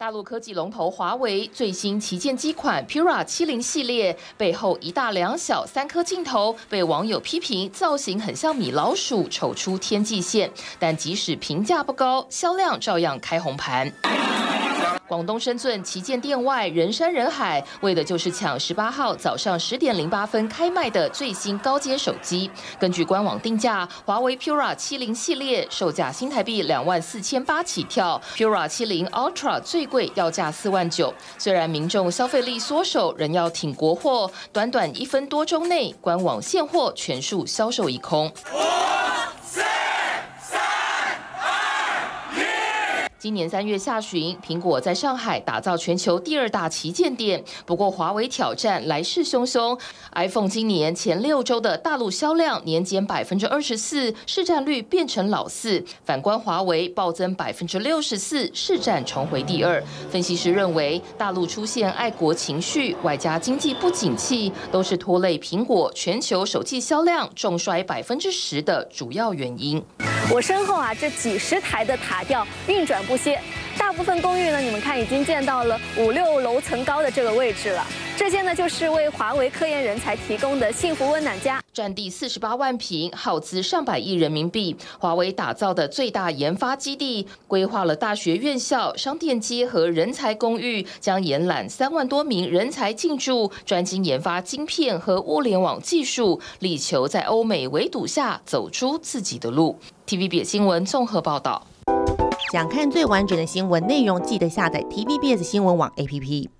大陆科技龙头华为最新旗舰机款 Pura 七零系列背后一大两小三颗镜头，被网友批评造型很像米老鼠，丑出天际线。但即使评价不高，销量照样开红盘。广东深圳旗舰店外人山人海，为的就是抢十八号早上十点零八分开卖的最新高阶手机。根据官网定价，华为 Pura 七零系列售价新台币两万四千八起跳，Pura 七零 Ultra 最贵要价四万九。虽然民众消费力缩手，仍要挺国货。短短一分多钟内，官网现货全数销售一空。今年三月下旬，苹果在上海打造全球第二大旗舰店。不过，华为挑战来势汹汹，iPhone 今年前六周的大陆销量年减百分之二十四，市占率变成老四。反观华为暴增百分之六十四，市占重回第二。分析师认为，大陆出现爱国情绪，外加经济不景气，都是拖累苹果全球手机销量重衰百分之十的主要原因。我身后啊，这几十台的塔吊运转不歇，大部分公寓呢，你们看已经建到了五六楼层高的这个位置了。这些呢，就是为华为科研人才提供的幸福温暖家，占地四十八万平，耗资上百亿人民币。华为打造的最大研发基地，规划了大学院校、商店街和人才公寓，将延揽三万多名人才进驻，专精研发晶片和物联网技术，力求在欧美围堵下走出自己的路。TVB 新闻综合报道。想看最完整的新闻内容，记得下载 TVBS 新闻网 APP。